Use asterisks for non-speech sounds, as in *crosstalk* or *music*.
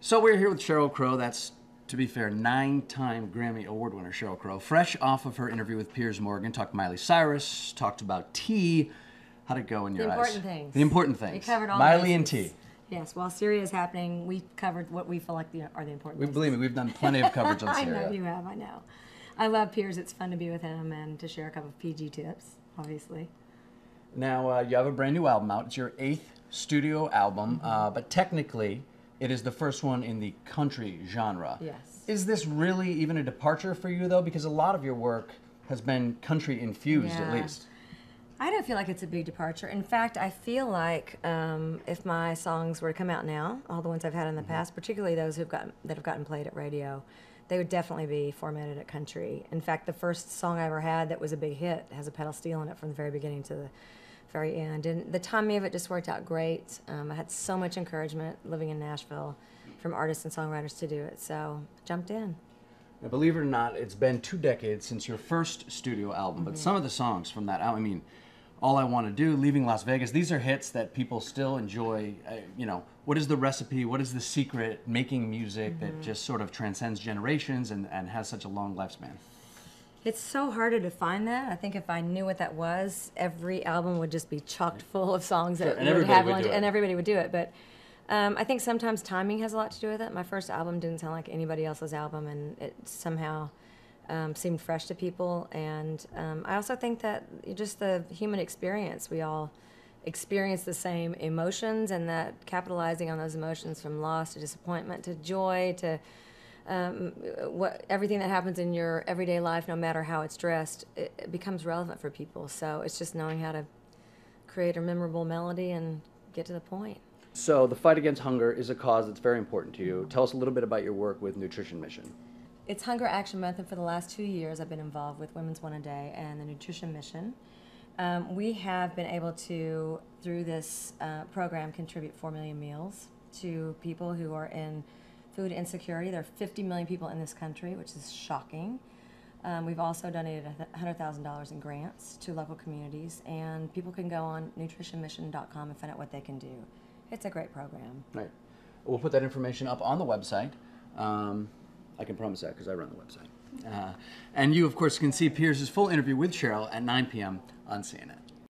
So we're here with Sheryl Crow. That's, to be fair, nine-time Grammy Award winner Sheryl Crow. Fresh off of her interview with Piers Morgan, talked Miley Cyrus, talked about tea. How'd it go in your The eyes? important things. The important things. We covered all Miley and tea. Yes, while Syria is happening, we covered what we feel like the, are the important We believe me, we've done plenty of coverage on Syria. *laughs* I know you have, I know. I love Piers. It's fun to be with him and to share a couple of PG tips, obviously. Now uh, you have a brand new album out. It's your eighth studio album, Mm-hmm. uh, but technically, it is the first one in the country genre. Yes. Is this really even a departure for you, though? Because a lot of your work has been country infused, at least. I don't feel like it's a big departure. In fact, I feel like um, if my songs were to come out now, all the ones I've had in the Mm-hmm. past, particularly those who've gotten that have gotten played at radio, they would definitely be formatted at country. In fact, the first song I ever had that was a big hit has a pedal steel in it from the very beginning to the very end, and the timing of it just worked out great. Um, I had so much encouragement living in Nashville from artists and songwriters to do it, so I jumped in. Now, believe it or not, it's been two decades since your first studio album, Mm-hmm. but some of the songs from that album, I mean, All I Want to Do, Leaving Las Vegas, these are hits that people still enjoy. Uh, you know, what is the recipe? What is the secret making music Mm-hmm. that just sort of transcends generations and, and has such a long lifespan? It's so hard to define that. I think if I knew what that was, every album would just be chocked full of songs that and would have would one, and everybody would do it. But um, I think sometimes timing has a lot to do with it. My first album didn't sound like anybody else's album, and it somehow um, seemed fresh to people. And um, I also think that just the human experience, we all experience the same emotions, and that capitalizing on those emotions from loss to disappointment to joy to um, what everything that happens in your everyday life, no matter how it's dressed, it, it becomes relevant for people. So it's just knowing how to create a memorable melody and get to the point. So, the fight against hunger is a cause that's very important to you. Tell us a little bit about your work with Nutrition Mission. It's Hunger Action Month, and for the last two years, I've been involved with Women's One a Day and the Nutrition Mission. Um, we have been able to, through this uh, program, contribute 4 million meals to people who are in food insecurity. There are 50 million people in this country, which is shocking. Um, we've also donated $100,000 in grants to local communities, and people can go on nutritionmission.com and find out what they can do. It's a great program. Right. We'll put that information up on the website. Um, I can promise that because I run the website. Uh, and you, of course, can see Piers's full interview with Sheryl at 9 p.m. on CNN.